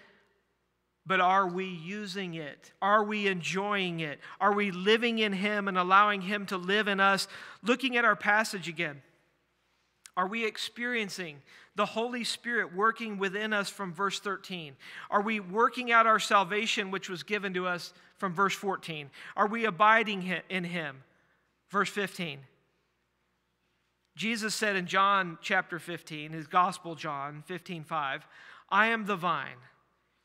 Speaker 5: but are we using it? Are we enjoying it? Are we living in Him and allowing Him to live in us? Looking at our passage again. Are we experiencing the Holy Spirit working within us from verse 13? Are we working out our salvation, which was given to us from verse 14? Are we abiding in Him? Verse 15. Jesus said in John chapter 15, his gospel, John 15, 5, I am the vine,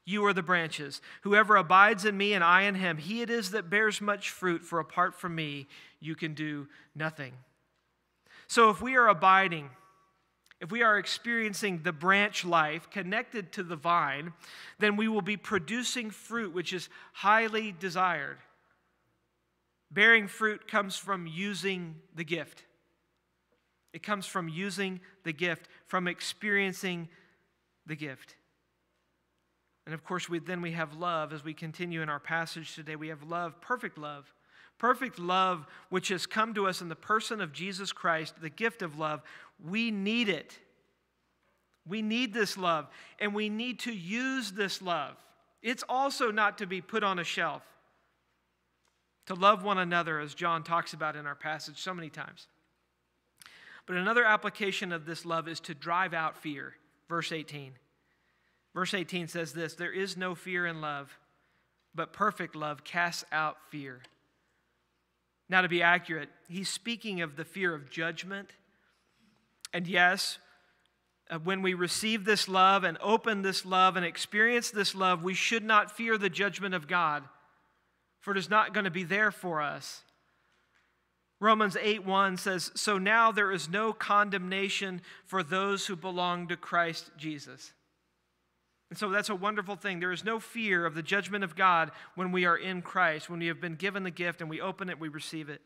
Speaker 5: you are the branches. Whoever abides in me and I in him, he it is that bears much fruit, for apart from me, you can do nothing. So if we are abiding, if we are experiencing the branch life connected to the vine, then we will be producing fruit which is highly desired. Bearing fruit comes from using the gift, It comes from using the gift, from experiencing the gift. And of course, we, then we have love as we continue in our passage today. We have love, perfect love. Perfect love, which has come to us in the person of Jesus Christ, the gift of love. We need it. We need this love, and we need to use this love. It's also not to be put on a shelf, to love one another, as John talks about in our passage so many times. But another application of this love is to drive out fear. Verse 18. Verse 18 says this There is no fear in love, but perfect love casts out fear. Now, to be accurate, he's speaking of the fear of judgment. And yes, uh, when we receive this love and open this love and experience this love, we should not fear the judgment of God, for it is not going to be there for us. Romans 8 1 says, So now there is no condemnation for those who belong to Christ Jesus. And so that's a wonderful thing. There is no fear of the judgment of God when we are in Christ, when we have been given the gift and we open it, we receive it.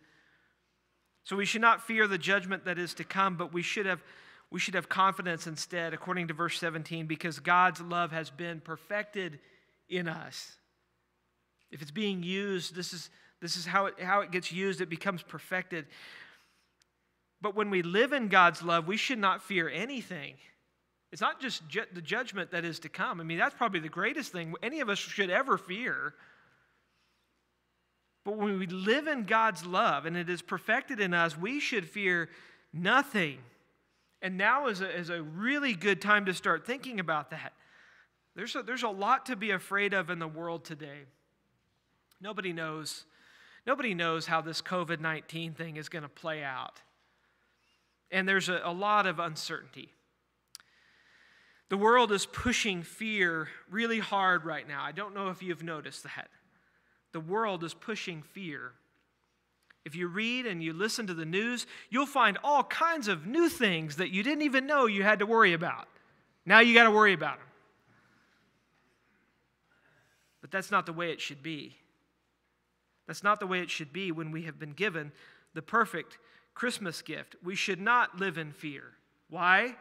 Speaker 5: So we should not fear the judgment that is to come, but we should have, we should have confidence instead, according to verse 17, because God's love has been perfected in us. If it's being used, this is, this is how, it, how it gets used, it becomes perfected. But when we live in God's love, we should not fear anything. It's not just ju- the judgment that is to come. I mean, that's probably the greatest thing any of us should ever fear. But when we live in God's love and it is perfected in us, we should fear nothing. And now is a, is a really good time to start thinking about that. There's a, there's a lot to be afraid of in the world today. Nobody knows. Nobody knows how this COVID 19 thing is going to play out. And there's a, a lot of uncertainty. The world is pushing fear really hard right now. I don't know if you've noticed that. The world is pushing fear. If you read and you listen to the news, you'll find all kinds of new things that you didn't even know you had to worry about. Now you got to worry about them. But that's not the way it should be. That's not the way it should be when we have been given the perfect Christmas gift. We should not live in fear. Why?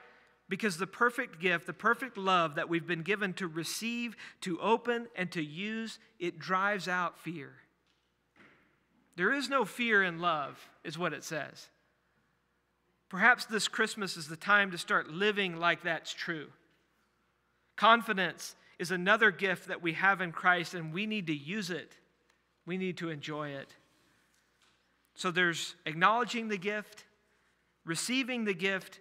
Speaker 5: Because the perfect gift, the perfect love that we've been given to receive, to open, and to use, it drives out fear. There is no fear in love, is what it says. Perhaps this Christmas is the time to start living like that's true. Confidence is another gift that we have in Christ, and we need to use it. We need to enjoy it. So there's acknowledging the gift, receiving the gift,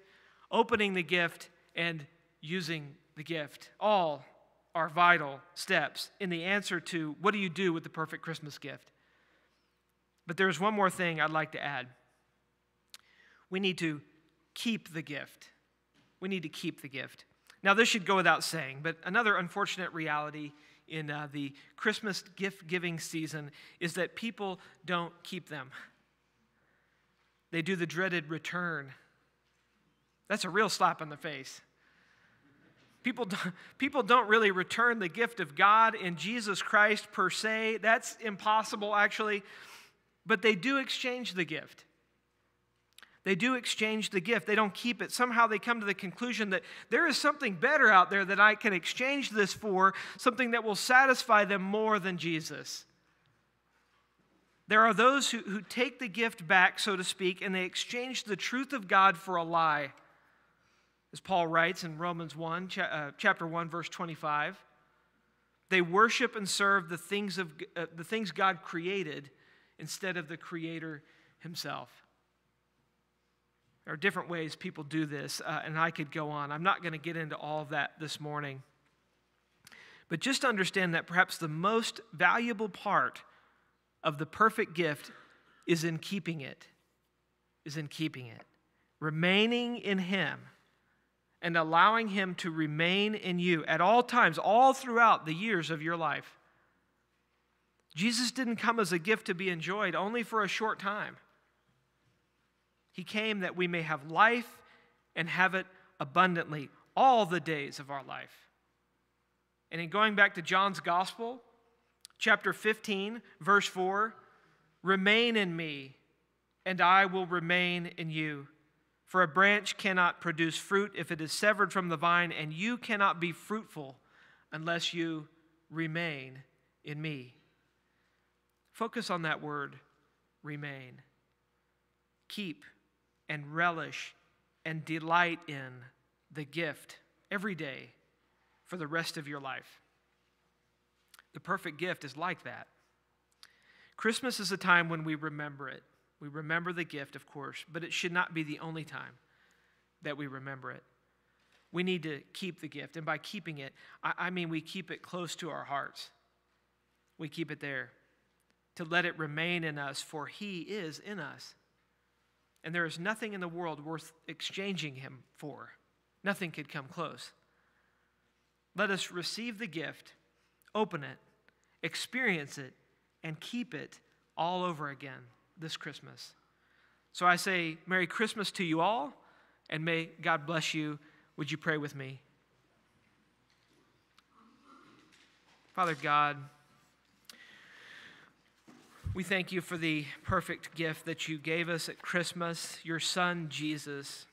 Speaker 5: opening the gift, and using the gift. All are vital steps in the answer to what do you do with the perfect Christmas gift? But there's one more thing I'd like to add. We need to keep the gift. We need to keep the gift. Now, this should go without saying, but another unfortunate reality in uh, the Christmas gift giving season is that people don't keep them. They do the dreaded return that's a real slap in the face. People don't, people don't really return the gift of God in Jesus Christ per se. That's impossible, actually. But they do exchange the gift. They do exchange the gift. They don't keep it. Somehow they come to the conclusion that there is something better out there that I can exchange this for, something that will satisfy them more than Jesus. There are those who, who take the gift back, so to speak, and they exchange the truth of God for a lie. As Paul writes in Romans 1, uh, chapter 1, verse 25, they worship and serve the things, of, uh, the things God created instead of the Creator Himself. There are different ways people do this, uh, and I could go on. I'm not going to get into all of that this morning. But just understand that perhaps the most valuable part of the perfect gift is in keeping it, is in keeping it, remaining in Him and allowing Him to remain in you at all times, all throughout the years of your life. Jesus didn't come as a gift to be enjoyed only for a short time. He came that we may have life and have it abundantly all the days of our life. And in going back to John's Gospel, chapter 15, verse 4 remain in me, and I will remain in you. For a branch cannot produce fruit if it is severed from the vine, and you cannot be fruitful unless you remain in me. Focus on that word, remain. Keep and relish and delight in the gift every day for the rest of your life. The perfect gift is like that. Christmas is a time when we remember it. We remember the gift, of course, but it should not be the only time that we remember it. We need to keep the gift. And by keeping it, I, I mean we keep it close to our hearts. We keep it there to let it remain in us, for He is in us. And there is nothing in the world worth exchanging Him for. Nothing could come close. Let us receive the gift, open it, experience it, and keep it all over again this Christmas. So I say, Merry Christmas to you all, and may God bless you. Would you pray with me? Father God, we thank you for the perfect gift that you gave us at Christmas, your Son, Jesus,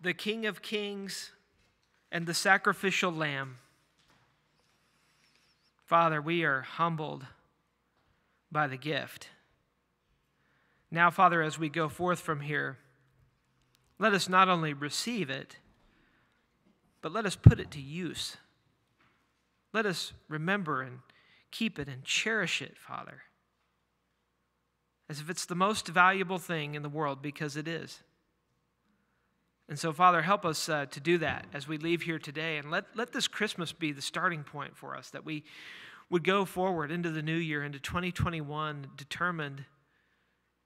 Speaker 5: the King of Kings and the sacrificial Lamb. Father, we are humbled by the gift. Now, Father, as we go forth from here, let us not only receive it, but let us put it to use. Let us remember and keep it and cherish it, Father, as if it's the most valuable thing in the world because it is. And so, Father, help us uh, to do that as we leave here today. And let, let this Christmas be the starting point for us, that we would go forward into the new year, into 2021, determined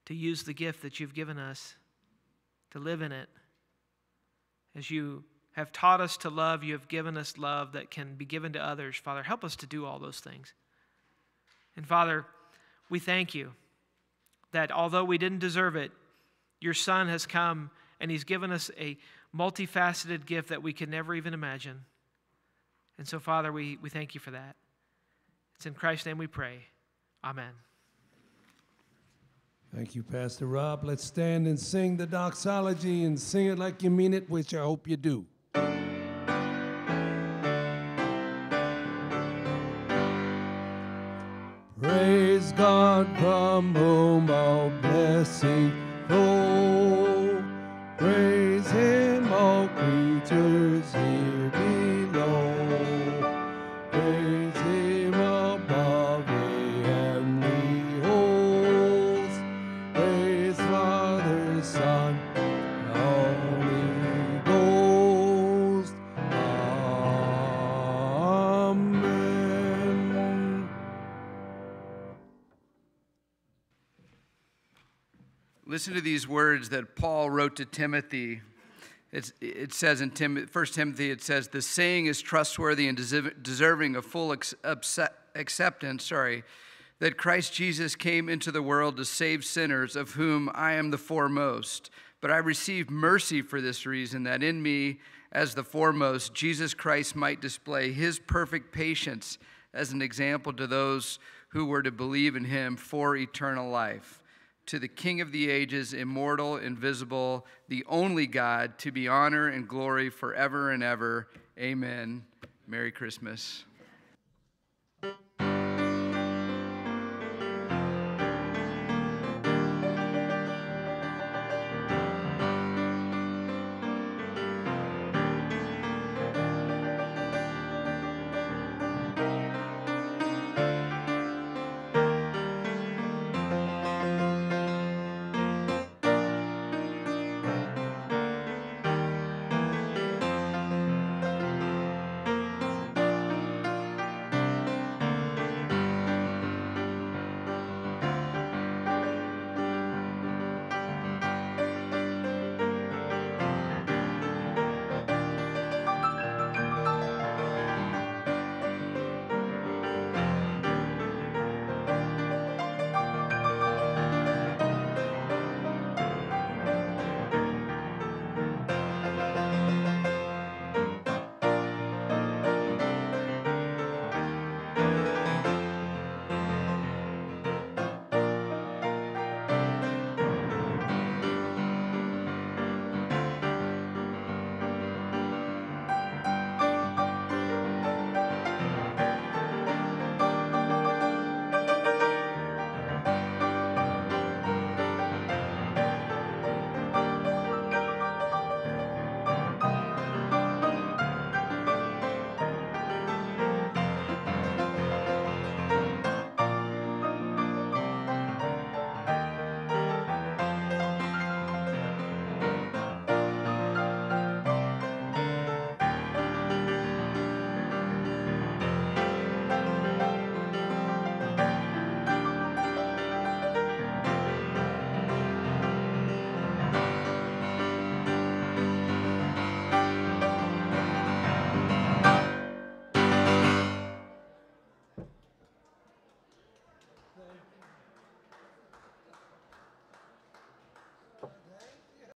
Speaker 5: to use the gift that you've given us, to live in it. As you have taught us to love, you have given us love that can be given to others. Father, help us to do all those things. And Father, we thank you that although we didn't deserve it, your Son has come and He's given us a multifaceted gift that we could never even imagine. And so, Father, we, we thank you for that. It's in Christ's name we pray. Amen.
Speaker 6: Thank you, Pastor Rob. Let's stand and sing the doxology and sing it like you mean it, which I hope you do. Praise God from whom all blessing flow. Praise Him, all creatures here
Speaker 2: Listen to these words that Paul wrote to Timothy. It's, it says in Tim, 1 Timothy, it says, The saying is trustworthy and deserving of full acceptance, sorry, that Christ Jesus came into the world to save sinners, of whom I am the foremost. But I received mercy for this reason, that in me, as the foremost, Jesus Christ might display his perfect patience as an example to those who were to believe in him for eternal life to the King of the ages, immortal, invisible, the only God, to be honor and glory forever and ever. Amen. Merry Christmas.